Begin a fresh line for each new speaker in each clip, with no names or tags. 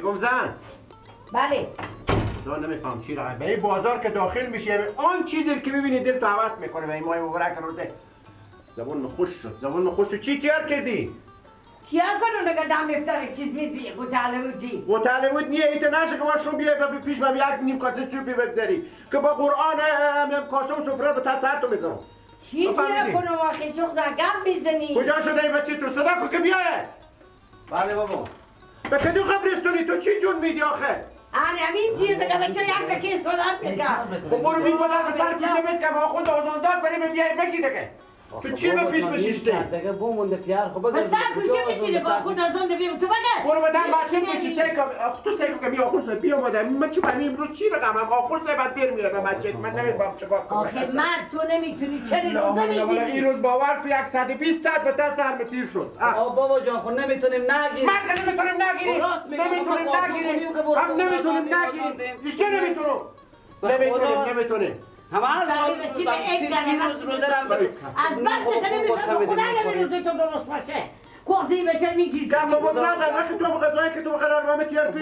میگم زن.
بله.
تو نمیفهم چی رقم به این بازار که داخل میشه آن چیزی که می‌بینی دل تو حوض می‌کنه. به این ماه مبارک روزه. زبون خوش شد. زبون خوش شد. چی تیار کردی؟
تیار کنو نگه دم افطار چیز میزی
مطالعه بود نیه. ایت نشه که ما شو بیای و پیش من یک نیم کاسه سوپی بگذاری. که با قرآن هم کاسه و سفره به تسر تو می‌زنم.
چی؟ تیار کنو واقعی چوخ گم می‌زنی.
کجا شده این بچه تو؟ صدا کن که بیایه.
بله بابا.
به کدو قبرستونی تو چی جون میدی آخه؟
آره همین چیز دیگه بچه یک تکی صدات می‌کرد
خب برو بی پدر به سر پیچه بس که با خود آزاندار بریم بیای بگی دیگه. تو چی به پیش بشیشتی
دیگه بومونده پیار. خب
به سر کوچه بشینه با خود از آن بیم تو بده
برو بدن ماشین بشی سیکا آخ تو سیکا که می آخون سای بیا مادر من چی فهمی امروز چی رقم هم آخون سای بعد دیر میاد به مسجد من نمیفهم چیکار کنم.
آخه مرد تو نمی‌تونی چرا
آقا، والا این
می‌گیری؟
روز باور کو 120 ساعت به دست سر تیر شد.
آه. بابا جان خود نمی‌تونیم نگیریم.
من که نمی‌تونیم نگیریم.
راست میگم،
نمی‌تونیم نگیریم. هم نمی‌تونیم نگیریم. بیشتر نمی‌تونم. نمی‌تونیم. نمی‌تونیم.
همه سال
سر چی به این گله
روز روزه
از بس که نمیفهم خدا اگه روزه تو درست باشه. کوزی بچه میچیز
کم بابا نظر وقتی تو به غذایی که تو قرار من تیار کنی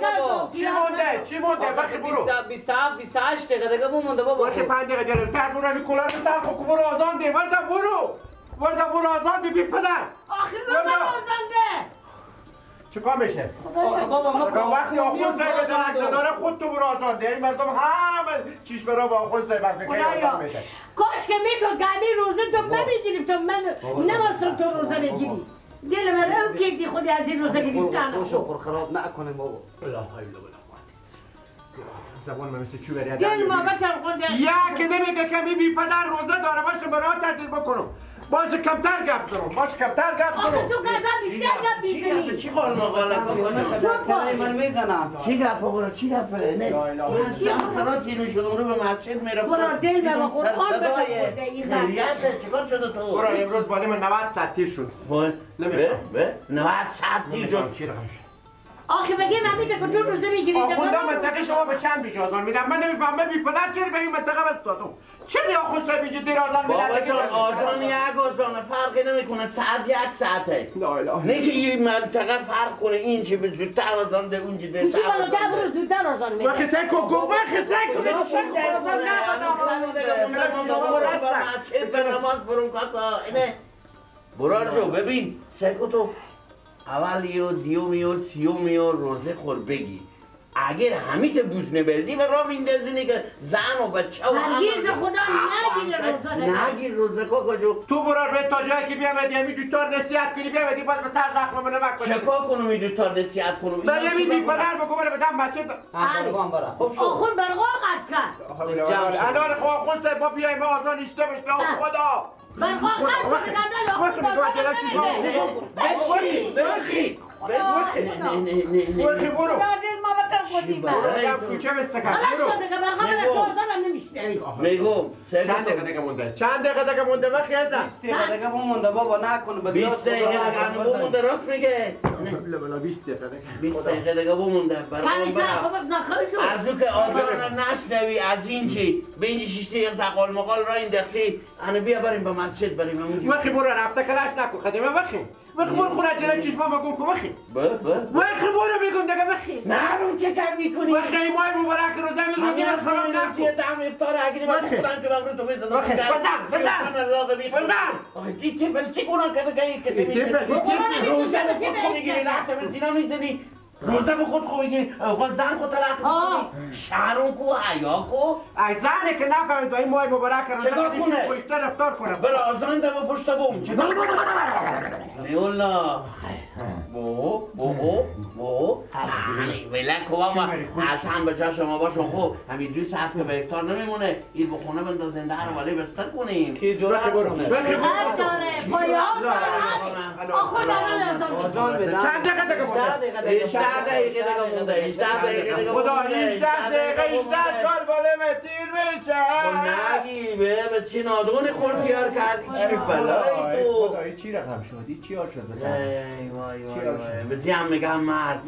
کردم.
چی مونده؟ چی مونده؟ وقتی برو.
27 28 دقیقه دیگه بومونده بابا.
وقتی پنج دقیقه جلو. تر برو رو سر خود برو آزان برو ورده برو آزان ده بی پدر.
آخه
والا.
رو بازنده
چیکار میشه
بابا ما؟
تا وقتی آخون سای بدن نداره خود تو برو آزان ده این مردم همه چیش برا با آخون سای بس می‌کنی
خدایا.
آزان میده.
کاش که می‌شد که همین روزه تو نمی‌گیریم تو من نماستم تو روزه بگیری. دل من او کیفی خودی از این روزه گرفتن.
خوش و خراب نکنیم بابا.
لا حول ولا زبان من مثل چوبری
دل ما بکر
که نمیگه که می بی پدر روزه داره باشه برای تحصیل بکنم. باشه کمتر گپ زنم باشه کمتر گپ زنم
تو گذر بیشتر گپ می‌زنی؟
چی قال مقاله
تو باش.
من می‌زنم.
چی گپ برو چی گپه نه. من سرا تیرو شدم رو به مسجد می‌رفتم
برو دل به قرآن خورده این
چیکار شده تو؟
برو امروز بالی من 90 ساعت تیر شد. نمیفهم.
به 90 ساعت تیر شد.
چی رقم شد.
آخه بگیم همیشه که تو روزه می‌گیری
آخونده منطقه شما به چند بیج آزان میدم من نمی‌فهمم بی پدر چرا به این منطقه بس دادم چرا آخون سای بیج دیر آزان میدم
بابا جان آزان یک آزان فرقی نمی‌کنه ساعت یک ساعته نه که یه منطقه فرق کنه این چی به زودتر آزان ده اون چی
چی
دیرتر
بالا
آزان
ده برو
ده
زودتر آزان میده
وقتی سعی کن گم وقتی سعی کن چی آزان
به مسجد به نماز برون کاکا اینه برار جو ببین سکو تو اولی و دیومی و سیومی و روزه خور بگی. اگر همیت بوز نبزی و را میندازونی که زن و بچه و
هرگز خدا نگیره روزه.
نگیر. روزه جو
تو برار به تا جایی که بیامدی همی دوتار نصیحت کنی بیامدی باز به سر زخم من نمک کنی.
چکا کنم این دوتا نصیحت کنم؟
بعد یمی بی پدر بگو بره بدم بچه
هم برم خب شو.
آخون برقا قد کرد.
الان خواه خود سای با بیای ما آزان اشته بشته خدا.
برقا قد شد گردن آخون
بشی بشی نه نه نه نه میگم
چند دقیقه دیگه مونده. چند دقیقه دیگه مونده وقتی ازم
20 دقیقه دیگه بومونده بابا نکن. به
20 دقیقه دیگه بمون درست میگه.
بلا بلا 20 دقیقه دیگه
20 دقیقه دیگه
سر
برام
خبر نخواهی شد
از او که آزان نشنوی از این چی؟ به این شیشتی یه زقال مقال را این دختی انا بیا بریم به مسجد بریم.
وقتی برو رفته کلاش نکن. خدمه وقتی. وقتی برو خونه جلو چشما بگم که وقتی
به به
وقتی برو بگم دیگه
نه رو چه کار می‌کنی
این ماه مبارک روزه می روزی من خراب نکن
دم افطار اگری من. خودم که بغل تو بزنم
وقتی. بزن، بزن. بزن.
آخه دی تفل چی گناه کرده که که
دی تفل، دی
تفل.
روزه خود خو می‌گیری لحظه به سینا می‌زنی روزه به خود خو می‌گیری خود زن خود طلاق شهرون کو حیا کو.
ای زنه که نفهمید با این ماه مبارک روزه بدیشون
کنه؟
خوشتر رفتار کنه.
برای آزان دم و پشت بوم. چه یولا بو بو بو بو. ولک کوا ما. اصلا به جا شما باشون خوب همین دو ساعت که به افطار نمیمونه. این بخونه بندازین در ولی بسته کنیم
کی جرأت
برو.
کنه؟
وقتی
هر داره. پایه ها سر آزان
آزان بده.
چند دقیقه مونده؟
18 دقیقه دیگه مونده. 18 دقیقه. دیگه
خدا
مونده
18 دقیقه 18 سال بالا تیر میشه
نگی به به چی نادون خورتیار کردی؟ چی بلایی تو.
خدایی چی رقم شدی چی حال شد
ای وای وای وای. به زیم میگم مرد.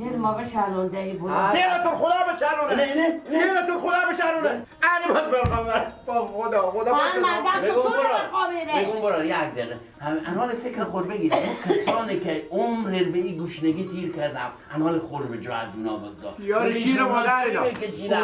دل ما به شرانده ای بود.
دلتون خدا به شرونه.
نه نه نه.
دلتون خدا به شرونه. یعنی باز بخوام با خدا خدا
محمد دست
بگو
تو. نمیخوابیده
بگم برو. یک دقیقه. انال فکر خود بگیر. کسانی که عمر به این گوشنگی تیر کردم. انال خور به جا از اونا بگذار
یار
ببین
شیر مادر اینا.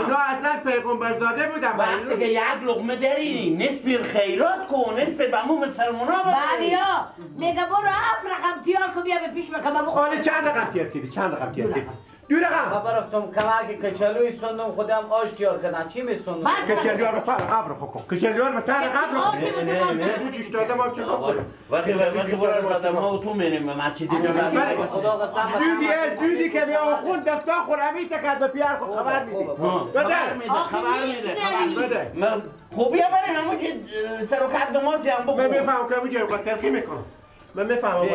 اونا اصلا پیغمبر زاده بودن.
وقتی که یک لقمه داری نصف خیرات کن نصف به مو مسلمونا
بله
بدی
یا میگه برو هفت رقم تیار کن بیا به پیش بابا
خاله چند رقم تیر کردی؟ چند رقم تیر کردی؟ دو رقم
بابا رفتم کمک کچلوی سندم خودم آش تیار کردن چی میسوندم
بس.
کچلیار به سر قبر خو کچلیار به سر قبر خو
بوده؟
نه. نه دو جوش داده ما چه کنیم
وقتی وقتی برو زدم ما تو میریم به. بزنیم
خدا قسم
زودی زودی که بیا خون دستا خورمی تکد به پیار خود. خبر میدی. بده.
خبر میده خبر
بده.
من خب بیا بریم همون که سر و کد ماسی هم
من
بخور
می‌فهمم که با تلخی می‌کنم. من می‌فهمم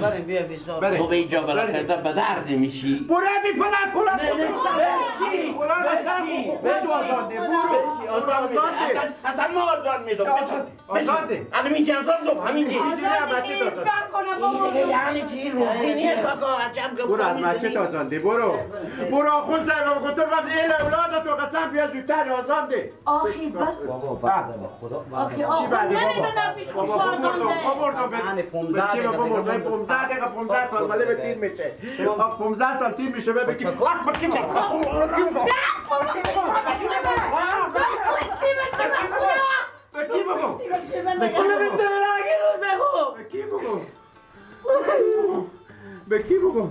بریم بیا بیسا
بله.
تو به اینجا بالاخره به درد میشی
برو بی پلن پلن
بسی،
پلن
بسی،
بسی برو
بسی، آزاد میده.
آزاده
اصلا- ما آزاد میدم
آزاد- آزاده.
همین چی آزاد دم همین چی
اینجوری هم بچه
کنه
این
بابا
دیگه یعنی چی روزی نیه کاکا عجب گپ
برو از. بچه تازانده برو برو خود زنگ بگو تو وقتی این اولاد تو قسم بیا زودتر آزانده
آخی بد
بابا به خدا
آخی آخی
بعدی
نمی‌تونم پیش
بابا
خوش
بابا بمردم
آزانده
بمردم
یعنی
به
15
به چی بمردم
دیگه
15 دقیقه 15 سال ولی به تیر میشه
شما-
آخ، 15 سال تیر میشه
چکار؟
آخ، به کی چکار؟ به کی بگم؟ به کی بگم؟ به کی بگم؟ به کی بگم؟ به کی بگم؟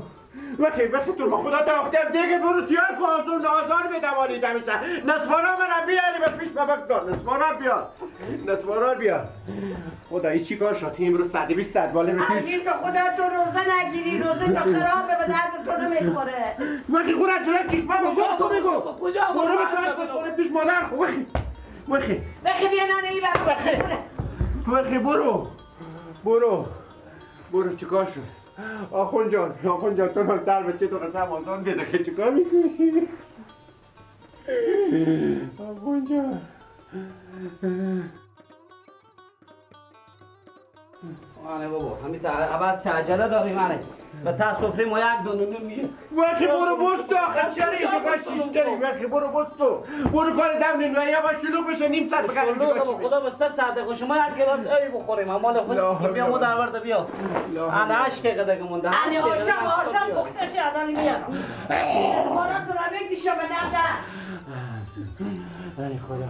وقتی وقتی تو خدا تاختم. دیگه برو تیار کن آزار بدوانی دمیسه نسوارا من بیاری به پیش ببکتار نسوارا بیار. نسوارا بیار. خدا ای چی کار شد؟ این رو صد بیست صد باله به پیش
عزیز خدا تو روزه نگیری روزه تو خرابه به درد تو نمی‌خوره.
وقتی خودت جلو چشمه بگو؟ تو بگو.
کجا
برو به پیش مادر خب وقتی وقتی
بخی بیا نانه ای برو
وقتی برو. برو. برو چیکار شد؟ آخون جان آخون جان تو رو سر به چه تو قسم آزان دیده که چیکار می‌کنی؟ آخون جان.
آنه بابا همین تا عباس عجله داری منه به تا سفره ما یک دونه نمیه.
وقتی برو بستو آخه چرا اینجا شیشتری وقتی برو بستو. برو کار دم نینوی یا با شلوغ بشه نیم ساعت
شلوغ به خدا به سه ساعت دقیقه شما یک گلاس ای بخوریم. لفظ که بیا مو در ورده بیا. انا هشت دقیقه دیگه مونده.
آشم
بیا.
پخته شه الان میارم بارا تو را بگی شما دادا
ای خدا.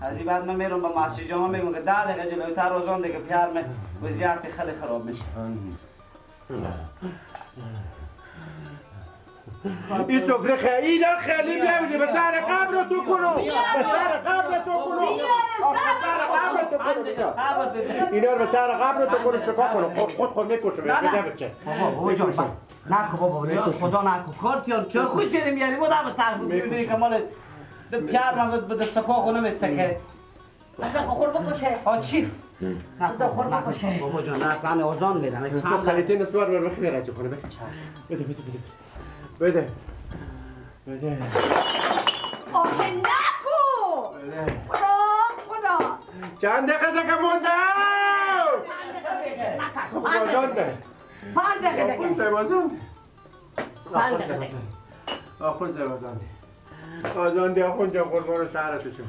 از این بعد من میرم به مسجد جامعه میگم که ده دقیقه جلویتر روزان دیگه پیار من وضعیت خیلی خراب میشه.
این سفره خیلی خیلی بیامیدی به سر قبر تو کنو. به سر قبر تو کنو.
بده.
اینا رو به سر قبر تو کنو چکار کنو خود خود خود می‌کشه
نه، نه.
بده بچه
بابا جان نکو بابا خدا نکو کارت یار چه خود چرا میاری بودا به سر می‌بینی که مال پیار من به دست پا خونه مستکه
اصلا بخور بکشه
ها چی
خدا خور بکشه
بابا جان نه من اوزان میدم
تو خلیته نسوار بر بخی راجع کنه بده بده بده بده بده بده
آخه نکو خدا
چند دقیقه دیگه مونده
پنج
آزان
دقیقه پنج دقیقه؟
آخون
دیگه
زبازان
پنج دقیقه
آخون زبازان ده آزان ده آخون جا قربان سهرتو شو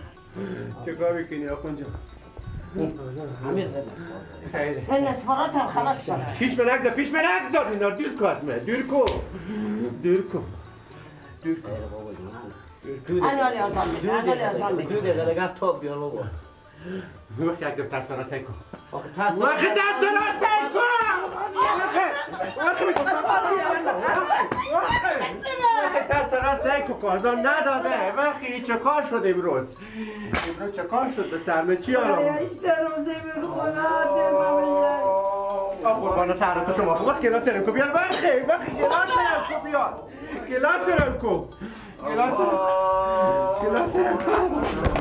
چه کار می‌کنی؟ آخون جا
همین زد
خیلی.
این نصفرات هم خلاص شد
پیش من نگذار پیش من نگذار اینا. دیر کو اسمه. دیر کو. دیر کو. دیر کو.
انا اللي اصلي انا اللي اصلي
دو دقیقه دیگه تو بیار بابا
وقتی دفتر سر سیکو
آخه تاس
وقتی دست سر سیکو وقتی وقتی وقتی دست سر سیکو کازان نداده. وقتی چه کار شد امروز؟ امروز چه کار شد؟ به سرمه چی آرام؟ آه قربان سهرتو شما. وقت گلاس رنکو بیار. وقتی وقتی گلاس رنکو بیار. گلاس رنکو. گلاس رنکو. گلاس رنکو. بده چی میگی بابا
آرزو
آره، برقم بیا.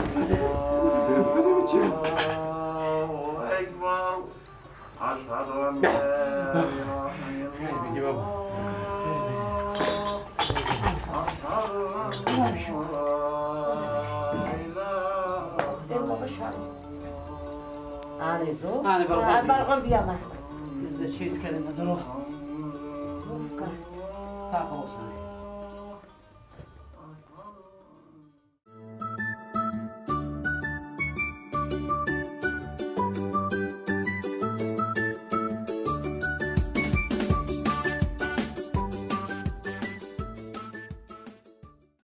برقم بیا من
چیز کردیم درو
گفت